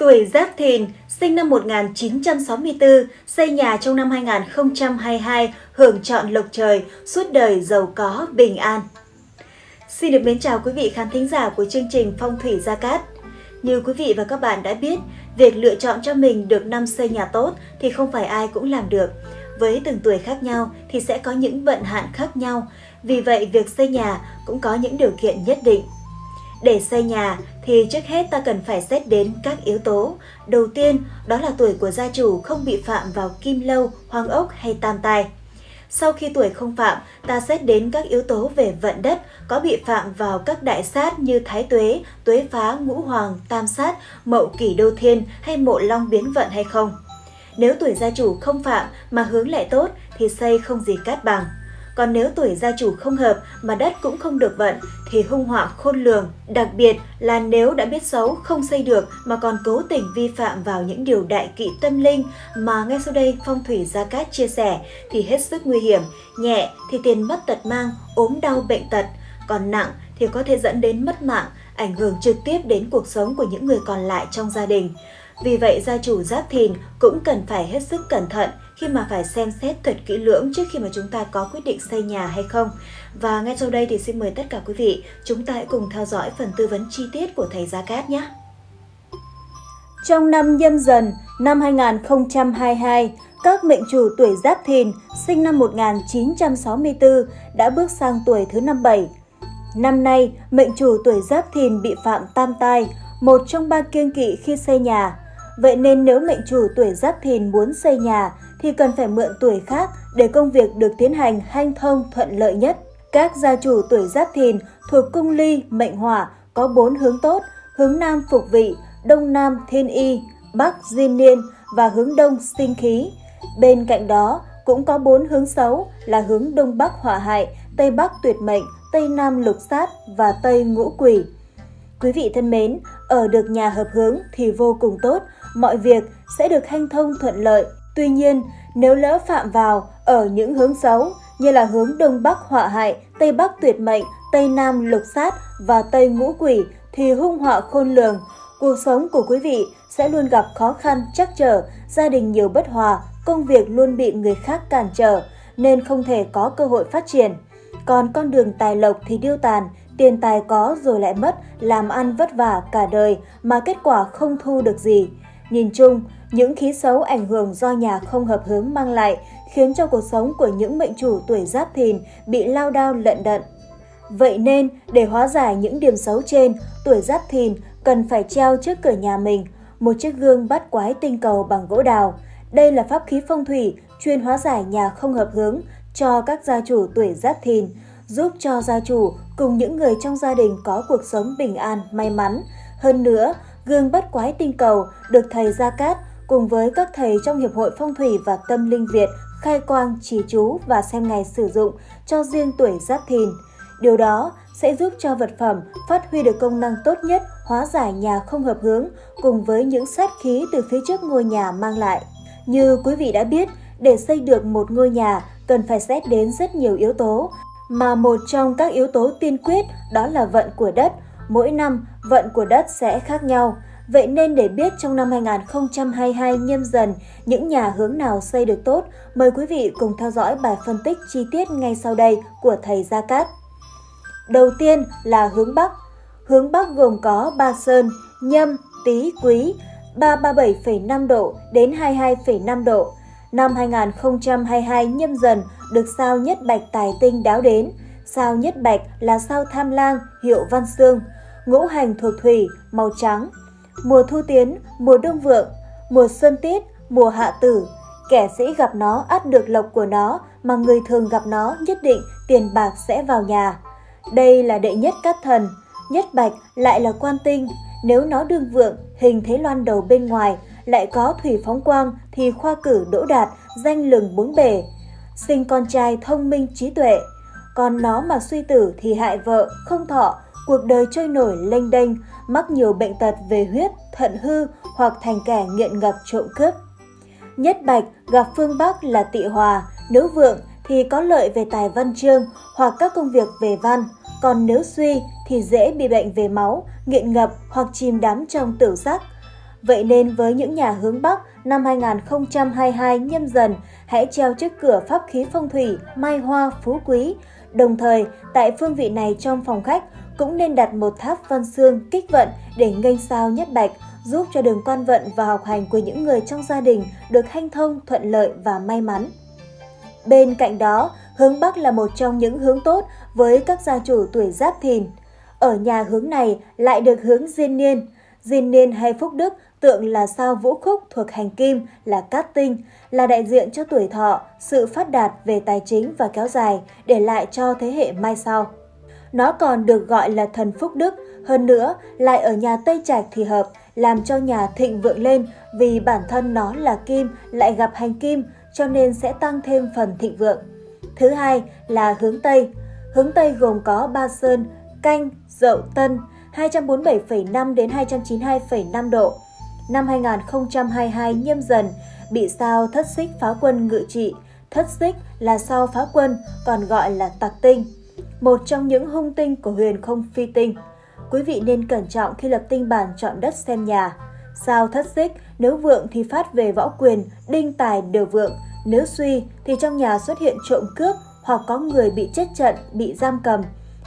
Tuổi Giáp Thìn, sinh năm 1964, xây nhà trong năm 2022, hưởng chọn lộc trời, suốt đời giàu có, bình an. Xin được mến chào quý vị khán thính giả của chương trình Phong thủy Gia Cát. Như quý vị và các bạn đã biết, việc lựa chọn cho mình được năm xây nhà tốt thì không phải ai cũng làm được. Với từng tuổi khác nhau thì sẽ có những vận hạn khác nhau. Vì vậy, việc xây nhà cũng có những điều kiện nhất định. Để xây nhà thì trước hết ta cần phải xét đến các yếu tố. Đầu tiên, đó là tuổi của gia chủ không bị phạm vào kim lâu, hoang ốc hay tam tai. Sau khi tuổi không phạm, ta xét đến các yếu tố về vận đất có bị phạm vào các đại sát như thái tuế, tuế phá, ngũ hoàng, tam sát, mậu kỷ đô thiên hay mộ long biến vận hay không. Nếu tuổi gia chủ không phạm mà hướng lại tốt thì xây không gì cát bằng. Còn nếu tuổi gia chủ không hợp mà đất cũng không được vận thì hung họa khôn lường. Đặc biệt là nếu đã biết xấu không xây được mà còn cố tình vi phạm vào những điều đại kỵ tâm linh mà ngay sau đây Phong thủy Gia Cát chia sẻ thì hết sức nguy hiểm. Nhẹ thì tiền mất tật mang, ốm đau bệnh tật. Còn nặng thì có thể dẫn đến mất mạng, ảnh hưởng trực tiếp đến cuộc sống của những người còn lại trong gia đình. Vì vậy gia chủ giáp thìn cũng cần phải hết sức cẩn thận khi mà phải xem xét thật kỹ lưỡng trước khi mà chúng ta có quyết định xây nhà hay không. Và ngay sau đây thì xin mời tất cả quý vị, chúng ta hãy cùng theo dõi phần tư vấn chi tiết của thầy Gia Cát nhé. Trong năm nhâm dần năm 2022, các mệnh chủ tuổi Giáp Thìn sinh năm 1964 đã bước sang tuổi thứ 57. Năm nay, mệnh chủ tuổi Giáp Thìn bị phạm tam tai, một trong ba kiêng kỵ khi xây nhà. Vậy nên nếu mệnh chủ tuổi Giáp Thìn muốn xây nhà thì cần phải mượn tuổi khác để công việc được tiến hành hanh thông thuận lợi nhất. Các gia chủ tuổi Giáp Thìn thuộc cung ly mệnh hỏa có bốn hướng tốt, hướng Nam phục vị, Đông Nam thiên y, Bắc diên niên và hướng Đông sinh khí. Bên cạnh đó cũng có bốn hướng xấu là hướng Đông Bắc hỏa hại, Tây Bắc tuyệt mệnh, Tây Nam lục sát và Tây ngũ quỷ. Quý vị thân mến, ở được nhà hợp hướng thì vô cùng tốt, mọi việc sẽ được hanh thông thuận lợi. Tuy nhiên, nếu lỡ phạm vào ở những hướng xấu như là hướng Đông Bắc họa hại, Tây Bắc tuyệt mệnh, Tây Nam lục sát và Tây ngũ quỷ thì hung họa khôn lường. Cuộc sống của quý vị sẽ luôn gặp khó khăn, trắc trở, gia đình nhiều bất hòa, công việc luôn bị người khác cản trở nên không thể có cơ hội phát triển. Còn con đường tài lộc thì điêu tàn, tiền tài có rồi lại mất, làm ăn vất vả cả đời mà kết quả không thu được gì. Nhìn chung, những khí xấu ảnh hưởng do nhà không hợp hướng mang lại khiến cho cuộc sống của những mệnh chủ tuổi giáp thìn bị lao đao lận đận. Vậy nên, để hóa giải những điểm xấu trên, tuổi giáp thìn cần phải treo trước cửa nhà mình một chiếc gương bắt quái tinh cầu bằng gỗ đào. Đây là pháp khí phong thủy chuyên hóa giải nhà không hợp hướng cho các gia chủ tuổi giáp thìn, giúp cho gia chủ cùng những người trong gia đình có cuộc sống bình an, may mắn. Hơn nữa, gương bắt quái tinh cầu được thầy Gia Cát cùng với các thầy trong Hiệp hội Phong thủy và Tâm linh Việt khai quang, chỉ chú và xem ngày sử dụng cho riêng tuổi Giáp Thìn. Điều đó sẽ giúp cho vật phẩm phát huy được công năng tốt nhất, hóa giải nhà không hợp hướng cùng với những sát khí từ phía trước ngôi nhà mang lại. Như quý vị đã biết, để xây được một ngôi nhà cần phải xét đến rất nhiều yếu tố, mà một trong các yếu tố tiên quyết đó là vận của đất. Mỗi năm, vận của đất sẽ khác nhau. Vậy nên để biết trong năm 2022 nhâm dần những nhà hướng nào xây được tốt, mời quý vị cùng theo dõi bài phân tích chi tiết ngay sau đây của thầy Gia Cát. Đầu tiên là hướng Bắc. Hướng Bắc gồm có Ba Sơn, Nhâm, Tý, Quý, 337,5 độ đến 22,5 độ. Năm 2022 nhâm dần được sao nhất bạch tài tinh đáo đến. Sao nhất bạch là sao tham lang, hiệu văn xương. Ngũ hành thuộc thủy, màu trắng, mùa thu tiến, mùa đông vượng, mùa xuân tiết, mùa hạ tử. Kẻ sĩ gặp nó ắt được lộc của nó, mà người thường gặp nó nhất định tiền bạc sẽ vào nhà. Đây là đệ nhất cát thần, nhất bạch lại là quan tinh. Nếu nó đương vượng, hình thế loan đầu bên ngoài, lại có thủy phóng quang thì khoa cử đỗ đạt, danh lừng bốn bể. Sinh con trai thông minh trí tuệ. Còn nó mà suy tử thì hại vợ, không thọ, cuộc đời trôi nổi lênh đênh, mắc nhiều bệnh tật về huyết, thận hư hoặc thành kẻ nghiện ngập trộm cướp. Nhất Bạch gặp phương Bắc là tị hòa, nếu vượng thì có lợi về tài văn chương hoặc các công việc về văn, còn nếu suy thì dễ bị bệnh về máu, nghiện ngập hoặc chìm đắm trong tử sắc. Vậy nên với những nhà hướng Bắc, năm 2022 nhâm dần, hãy treo trước cửa pháp khí phong thủy Mai Hoa Phú Quý. Đồng thời, tại phương vị này trong phòng khách cũng nên đặt một tháp văn xương kích vận để nghênh sao nhất bạch, giúp cho đường quan vận và học hành của những người trong gia đình được hanh thông, thuận lợi và may mắn. Bên cạnh đó, hướng Bắc là một trong những hướng tốt với các gia chủ tuổi giáp thìn. Ở nhà hướng này lại được hướng diên niên. Diên niên hay phúc đức tượng là sao vũ khúc thuộc hành kim là cát tinh, là đại diện cho tuổi thọ, sự phát đạt về tài chính và kéo dài để lại cho thế hệ mai sau. Nó còn được gọi là thần phúc đức, hơn nữa lại ở nhà Tây Trạch thì hợp, làm cho nhà thịnh vượng lên vì bản thân nó là kim lại gặp hành kim cho nên sẽ tăng thêm phần thịnh vượng. Thứ hai là hướng Tây. Hướng Tây gồm có Ba Sơn, Canh, Dậu, Tân, 247,5 đến 292,5 độ. Năm 2022 nhâm dần, bị sao thất xích phá quân ngự trị. Thất xích là sao phá quân, còn gọi là tạc tinh. Một trong những hung tinh của huyền không phi tinh. Quý vị nên cẩn trọng khi lập tinh bản chọn đất xem nhà. Sao thất xích, nếu vượng thì phát về võ quyền, đinh tài đều vượng. Nếu suy thì trong nhà xuất hiện trộm cướp hoặc có người bị chết trận, bị giam cầm.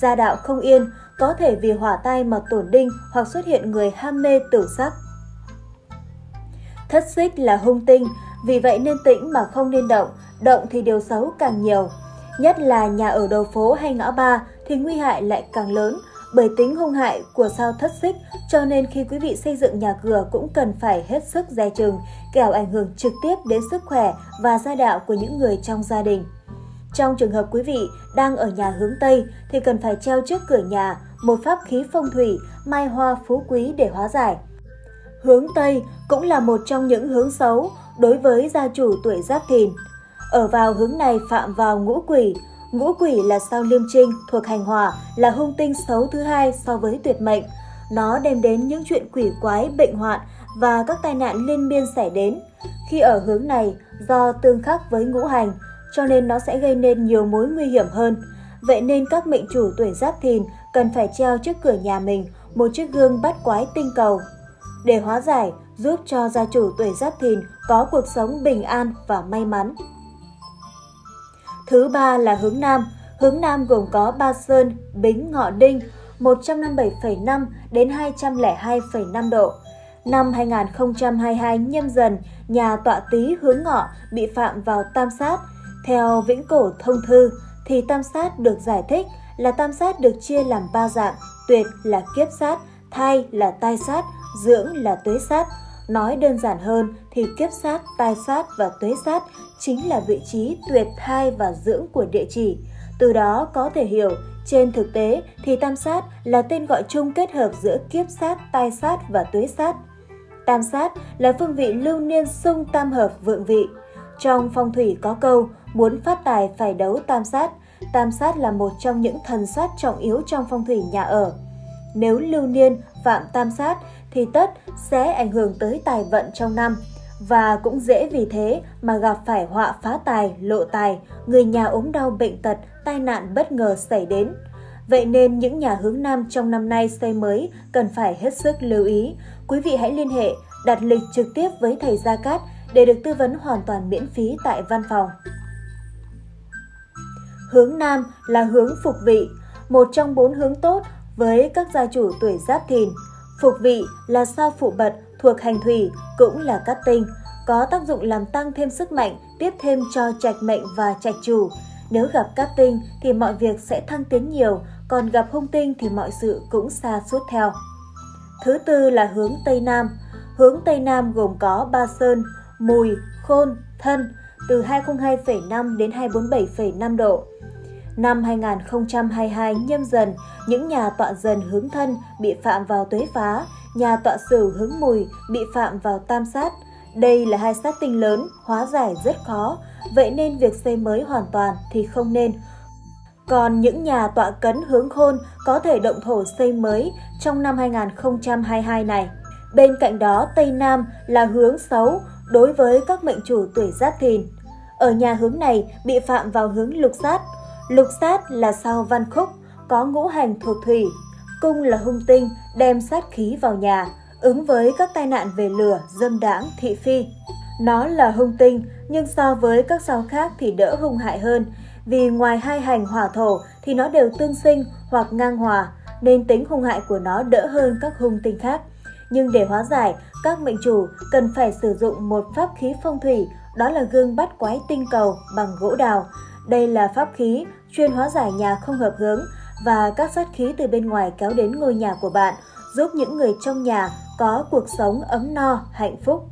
Gia đạo không yên, có thể vì hỏa tai mà tổn đinh hoặc xuất hiện người ham mê tử sắc. Thất xích là hung tinh, vì vậy nên tĩnh mà không nên động, động thì điều xấu càng nhiều. Nhất là nhà ở đầu phố hay ngõ ba thì nguy hại lại càng lớn, bởi tính hung hại của sao thất xích, cho nên khi quý vị xây dựng nhà cửa cũng cần phải hết sức dè chừng, kẻo ảnh hưởng trực tiếp đến sức khỏe và gia đạo của những người trong gia đình. Trong trường hợp quý vị đang ở nhà hướng Tây thì cần phải treo trước cửa nhà một pháp khí phong thủy mai hoa phú quý để hóa giải. Hướng Tây cũng là một trong những hướng xấu đối với gia chủ tuổi giáp thìn. Ở vào hướng này phạm vào ngũ quỷ, Ngũ quỷ là sao liêm trinh thuộc hành hỏa là hung tinh xấu thứ hai so với tuyệt mệnh. Nó đem đến những chuyện quỷ quái, bệnh hoạn và các tai nạn liên miên xảy đến. Khi ở hướng này, do tương khắc với ngũ hành, cho nên nó sẽ gây nên nhiều mối nguy hiểm hơn. Vậy nên các mệnh chủ tuổi giáp thìn cần phải treo trước cửa nhà mình một chiếc gương bắt quái tinh cầu. Để hóa giải, giúp cho gia chủ tuổi giáp thìn có cuộc sống bình an và may mắn. Thứ ba là hướng Nam. Hướng Nam gồm có Ba Sơn, Bính, Ngọ Đinh, 157,5 đến 202,5 độ. Năm 2022 nhâm dần, nhà tọa tý hướng ngọ bị phạm vào tam sát. Theo Vĩnh Cổ Thông Thư, thì tam sát được giải thích là tam sát được chia làm ba dạng, tuyệt là kiếp sát, thai là tai sát, dưỡng là tuế sát. Nói đơn giản hơn thì kiếp sát, tai sát và tuế sát chính là vị trí tuyệt thai và dưỡng của địa chỉ. Từ đó có thể hiểu, trên thực tế thì tam sát là tên gọi chung kết hợp giữa kiếp sát, tai sát và tuế sát. Tam sát là phương vị lưu niên xung tam hợp vượng vị. Trong phong thủy có câu, muốn phát tài phải đấu tam sát. Tam sát là một trong những thần sát trọng yếu trong phong thủy nhà ở. Nếu lưu niên phạm tam sát thì tất sẽ ảnh hưởng tới tài vận trong năm và cũng dễ vì thế mà gặp phải họa phá tài, lộ tài, người nhà ốm đau bệnh tật, tai nạn bất ngờ xảy đến. Vậy nên những nhà hướng Nam trong năm nay xây mới cần phải hết sức lưu ý. Quý vị hãy liên hệ, đặt lịch trực tiếp với thầy Gia Cát để được tư vấn hoàn toàn miễn phí tại văn phòng. Hướng Nam là hướng phục vị, một trong bốn hướng tốt với các gia chủ tuổi giáp thìn. Phục vị là sao phụ bật thuộc hành thủy cũng là cát tinh, có tác dụng làm tăng thêm sức mạnh, tiếp thêm cho trạch mệnh và trạch chủ. Nếu gặp cát tinh thì mọi việc sẽ thăng tiến nhiều, còn gặp hung tinh thì mọi sự cũng xa suốt theo. Thứ tư là hướng Tây Nam. Hướng Tây Nam gồm có Ba Sơn, Mùi, Khôn, Thân từ 202,5 đến 247,5 độ. Năm 2022 nhâm dần, những nhà tọa dần hướng thân bị phạm vào tuế phá, nhà tọa sửu hướng mùi bị phạm vào tam sát. Đây là hai sát tinh lớn, hóa giải rất khó, vậy nên việc xây mới hoàn toàn thì không nên. Còn những nhà tọa cấn hướng khôn có thể động thổ xây mới trong năm 2022 này. Bên cạnh đó, Tây Nam là hướng xấu đối với các mệnh chủ tuổi giáp thìn. Ở nhà hướng này bị phạm vào hướng lục sát. Lục sát là sao văn khúc, có ngũ hành thuộc thủy, cung là hung tinh, đem sát khí vào nhà, ứng với các tai nạn về lửa, dâm đãng, thị phi. Nó là hung tinh, nhưng so với các sao khác thì đỡ hung hại hơn, vì ngoài hai hành hỏa thổ thì nó đều tương sinh hoặc ngang hòa, nên tính hung hại của nó đỡ hơn các hung tinh khác. Nhưng để hóa giải, các mệnh chủ cần phải sử dụng một pháp khí phong thủy, đó là gương bắt quái tinh cầu bằng gỗ đào. Đây là pháp khí chuyên hóa giải nhà không hợp hướng và các sát khí từ bên ngoài kéo đến ngôi nhà của bạn, giúp những người trong nhà có cuộc sống ấm no, hạnh phúc.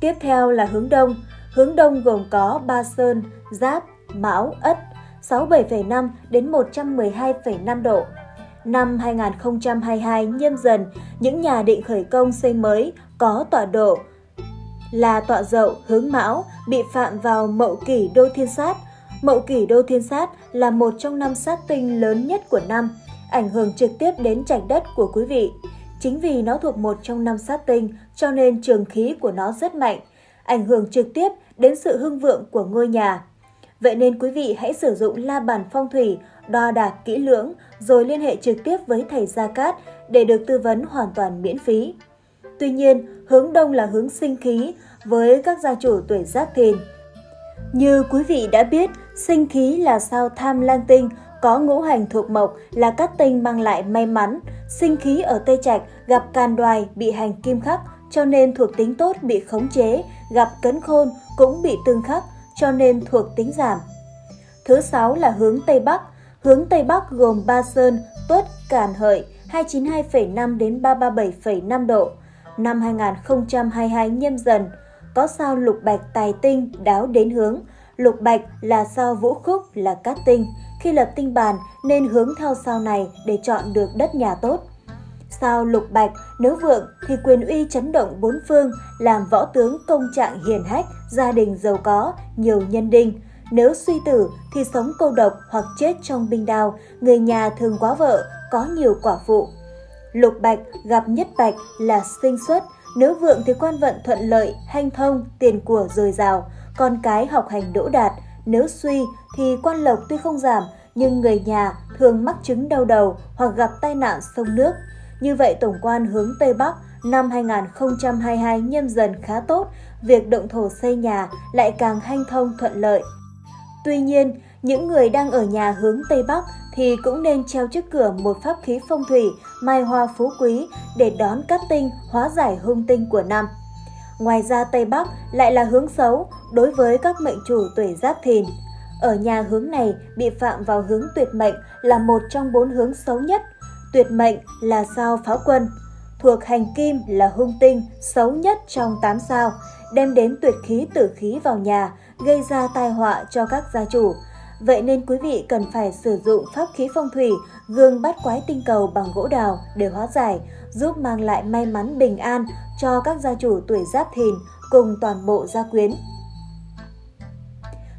Tiếp theo là hướng đông. Hướng đông gồm có Ba Sơn, Giáp, Mão, Ất, 67,5 đến 112,5 độ. Năm 2022 nhâm dần, những nhà định khởi công xây mới có tọa độ là tọa dậu hướng mão bị phạm vào mậu kỷ đô thiên sát. Mậu kỷ đô thiên sát là một trong năm sát tinh lớn nhất của năm, ảnh hưởng trực tiếp đến trạch đất của quý vị. Chính vì nó thuộc một trong năm sát tinh cho nên trường khí của nó rất mạnh, ảnh hưởng trực tiếp đến sự hưng vượng của ngôi nhà. Vậy nên quý vị hãy sử dụng la bàn phong thủy, đo đạc kỹ lưỡng rồi liên hệ trực tiếp với thầy Gia Cát để được tư vấn hoàn toàn miễn phí. Tuy nhiên, hướng đông là hướng sinh khí với các gia chủ tuổi giáp thìn. Như quý vị đã biết, sinh khí là sao tham lang tinh, có ngũ hành thuộc mộc là các tinh mang lại may mắn. Sinh khí ở Tây Trạch gặp can đoài bị hành kim khắc cho nên thuộc tính tốt bị khống chế, gặp cấn khôn cũng bị tương khắc cho nên thuộc tính giảm. Thứ sáu là hướng Tây Bắc. Hướng Tây Bắc gồm Ba Sơn, Tuất, Càn Hợi 292,5 đến 337,5 độ. Năm 2022 nhâm dần, có sao lục bạch tài tinh đáo đến hướng. Lục bạch là sao vũ khúc là cát tinh. Khi lập tinh bàn nên hướng theo sao này để chọn được đất nhà tốt. Sao lục bạch nếu vượng thì quyền uy chấn động bốn phương, làm võ tướng công trạng hiền hách, gia đình giàu có, nhiều nhân đinh. Nếu suy tử thì sống cô độc hoặc chết trong binh đao, người nhà thường quá vợ, có nhiều quả phụ. Lục bạch gặp nhất bạch là sinh xuất, nếu vượng thì quan vận thuận lợi, hanh thông, tiền của dồi dào, con cái học hành đỗ đạt. Nếu suy thì quan lộc tuy không giảm, nhưng người nhà thường mắc chứng đau đầu hoặc gặp tai nạn sông nước. Như vậy tổng quan hướng Tây Bắc năm 2022 nhâm dần khá tốt, việc động thổ xây nhà lại càng hanh thông thuận lợi. Tuy nhiên, những người đang ở nhà hướng Tây Bắc thì cũng nên treo trước cửa một pháp khí phong thủy mai hoa phú quý để đón cát tinh hóa giải hung tinh của năm. Ngoài ra Tây Bắc lại là hướng xấu đối với các mệnh chủ tuổi giáp thìn. Ở nhà hướng này bị phạm vào hướng tuyệt mệnh là một trong bốn hướng xấu nhất. Tuyệt mệnh là sao pháo quân, thuộc hành kim là hung tinh xấu nhất trong 8 sao, đem đến tuyệt khí tử khí vào nhà, gây ra tai họa cho các gia chủ. Vậy nên quý vị cần phải sử dụng pháp khí phong thủy, gương bát quái tinh cầu bằng gỗ đào để hóa giải, giúp mang lại may mắn bình an cho các gia chủ tuổi giáp thìn cùng toàn bộ gia quyến.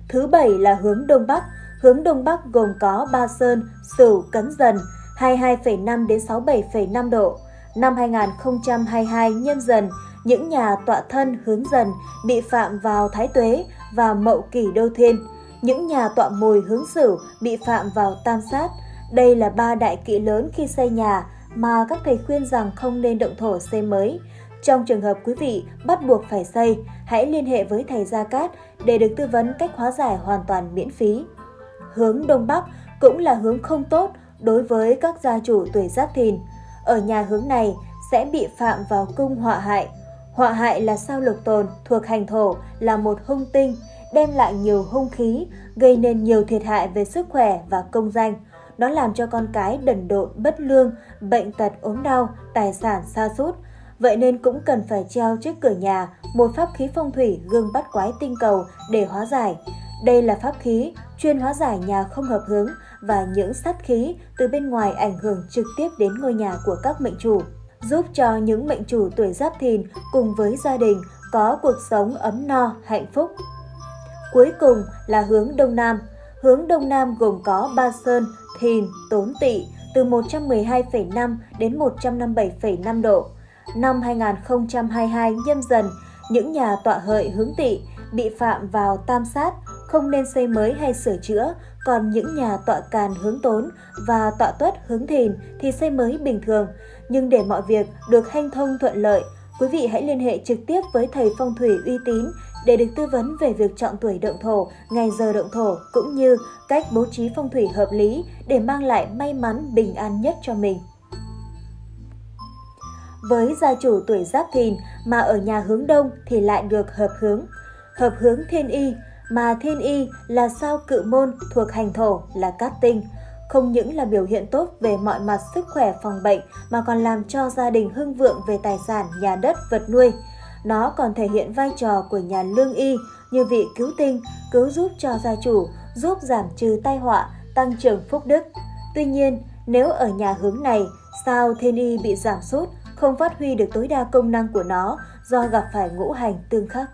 Thứ bảy là hướng Đông Bắc. Hướng Đông Bắc gồm có Ba Sơn, Sửu, Cấn Dần, 22,5 đến 67,5 độ. Năm 2022 nhâm dần, những nhà tọa thân hướng dần bị phạm vào Thái Tuế và Mậu Kỷ Đô Thiên. Những nhà tọa mùi hướng Sửu bị phạm vào Tam Sát. Đây là ba đại kỵ lớn khi xây nhà mà các thầy khuyên rằng không nên động thổ xây mới. Trong trường hợp quý vị bắt buộc phải xây, hãy liên hệ với thầy Gia Cát để được tư vấn cách hóa giải hoàn toàn miễn phí. Hướng Đông Bắc cũng là hướng không tốt đối với các gia chủ tuổi giáp thìn. Ở nhà hướng này sẽ bị phạm vào cung họa hại. Họa hại là sao lục tồn thuộc hành thổ là một hung tinh, đem lại nhiều hung khí, gây nên nhiều thiệt hại về sức khỏe và công danh. Nó làm cho con cái đần độn, bất lương, bệnh tật, ốm đau, tài sản xa sút Vậy nên cũng cần phải treo trước cửa nhà một pháp khí phong thủy gương bắt quái tinh cầu để hóa giải. Đây là pháp khí chuyên hóa giải nhà không hợp hướng và những sát khí từ bên ngoài ảnh hưởng trực tiếp đến ngôi nhà của các mệnh chủ, giúp cho những mệnh chủ tuổi giáp thìn cùng với gia đình có cuộc sống ấm no, hạnh phúc. Cuối cùng là hướng Đông Nam. Hướng Đông Nam gồm có Ba Sơn, Thìn, Tốn Tỵ từ 112,5 đến 157,5 độ năm 2022 nhâm dần, những nhà tọa hợi hướng tỵ bị phạm vào tam sát, không nên xây mới hay sửa chữa, còn những nhà tọa càn hướng tốn và tọa tuất hướng thìn thì xây mới bình thường. Nhưng để mọi việc được hanh thông thuận lợi, quý vị hãy liên hệ trực tiếp với thầy phong thủy uy tín để được tư vấn về việc chọn tuổi động thổ, ngày giờ động thổ cũng như cách bố trí phong thủy hợp lý để mang lại may mắn bình an nhất cho mình. Với gia chủ tuổi Giáp Thìn mà ở nhà hướng đông thì lại được hợp hướng. Hợp hướng thiên y mà thiên y là sao cự môn thuộc hành thổ là cát tinh. Không những là biểu hiện tốt về mọi mặt sức khỏe phòng bệnh mà còn làm cho gia đình hưng vượng về tài sản, nhà đất, vật nuôi. Nó còn thể hiện vai trò của nhà lương y như vị cứu tinh, cứu giúp cho gia chủ, giúp giảm trừ tai họa, tăng trưởng phúc đức. Tuy nhiên, nếu ở nhà hướng này, sao thiên y bị giảm sút, không phát huy được tối đa công năng của nó do gặp phải ngũ hành tương khắc.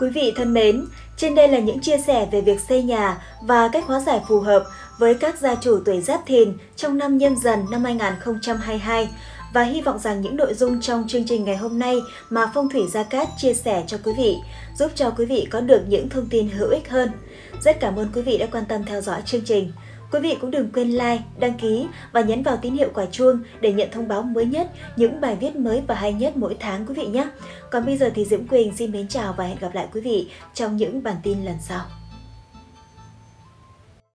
Quý vị thân mến, trên đây là những chia sẻ về việc xây nhà và cách hóa giải phù hợp với các gia chủ tuổi Giáp Thìn trong năm Nhâm Dần năm 2022 và hy vọng rằng những nội dung trong chương trình ngày hôm nay mà Phong thủy Gia Cát chia sẻ cho quý vị giúp cho quý vị có được những thông tin hữu ích hơn. Rất cảm ơn quý vị đã quan tâm theo dõi chương trình. Quý vị cũng đừng quên like, đăng ký và nhấn vào tín hiệu quả chuông để nhận thông báo mới nhất, những bài viết mới và hay nhất mỗi tháng quý vị nhé. Còn bây giờ thì Diễm Quỳnh xin mến chào và hẹn gặp lại quý vị trong những bản tin lần sau.